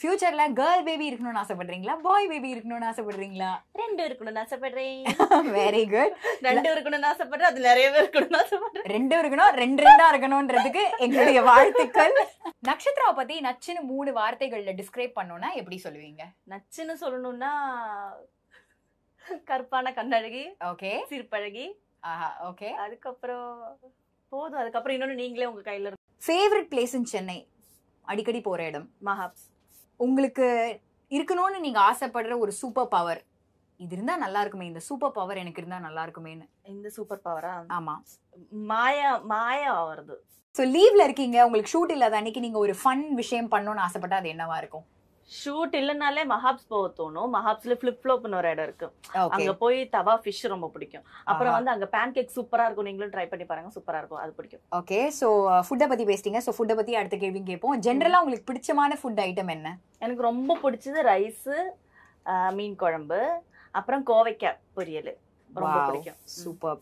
ஃபியூச்சர்ல girl baby இருக்கணும்னு ஆசைப்படுறீங்களா? Boy baby இருக்கணும்னு ஆசைப்படுறீங்களா? ரெண்டு இருக்கணும்னு ஆசைப்படுறேன். வெரி குட் ரெண்டு இருக்கணும்னு ஆசைப்படுறேன் அது நிறைய பேர் இருக்கணும்னு ஆசைப்படுறேன். ரெண்டு இருக்கணும் ரெண்டு ரெண்டா இருக்கணும்ன்றதுக்கு எங்களுடைய வாழ்த்துக்கள். நட்சத்திராவை பத்தி நச்சுன்னு மூணு வார்த்தைகள்ல டிஸ்கிரைப் பண்ணோம்னா எப்படி சொல்லுவீங்க? நச்சுன்னு சொல்லணும்னா கருப்பான கண்ணழகி ஓகே சிரிப்பழகி ஆஹா ஓகே அதுக்கப்புறம் போதும். அதுக்கப்புறம் இன்னொன்னு நீங்களே உங்க கையில இருக்கு ஃபேவரட் பிளேஸ் இன் சென்னை அடிக்கடி போற இடம். மஹாப்ஸ் உங்களுக்கு இருக்கணும்னு நீங்க ஆசைப்படுற ஒரு சூப்பர் பவர் இது இருந்தா நல்லா இருக்குமே இந்த சூப்பர் பவர் எனக்கு இருந்தா நல்லா இருக்குமேன்னு. இந்த சூப்பர் பவரா ஆமா. மாயா மாயா வருது ஸோ லீவ்ல இருக்கீங்க உங்களுக்கு ஷூட் இல்லாத அன்னைக்கு நீங்க ஒரு ஃபன் விஷயம் பண்ணணும்னு ஆசைப்பட்டா அது என்னவா இருக்கும்? ஷூட் இல்லைனாலே மஹாப்ஸ் போக தோணும். மஹாப்ஸ்ல ஃபிளிப் ஃப்ளாப்னு ஒரு இடம் இருக்கு. அங்க போய் தவா ஃபிஷ் ரொம்ப பிடிக்கும். அப்புறம். வந்து அங்க பேன் கேக் சூப்பரா இருக்கும். நீங்களும் ட்ரை பண்ணி பாருங்க. சூப்பரா இருக்கும். அது பிடிக்கும். ஓகே ஸோ ஃபுட்டை பத்தி பேசிட்டீங்க ஸோ ஃபுட்டை பத்தி அடுத்த கேள்வி கேட்போம். ஜென்ரலா உங்களுக்கு பிடிச்சமான ஃபுட் ஐட்டம் என்ன? எனக்கு ரொம்ப பிடிச்சது ரைஸ் மீன் குழம்பு. அப்புறம் கோவைக்காய் பொரியல். ரொம்ப. பிடிக்கும். சூப்பர்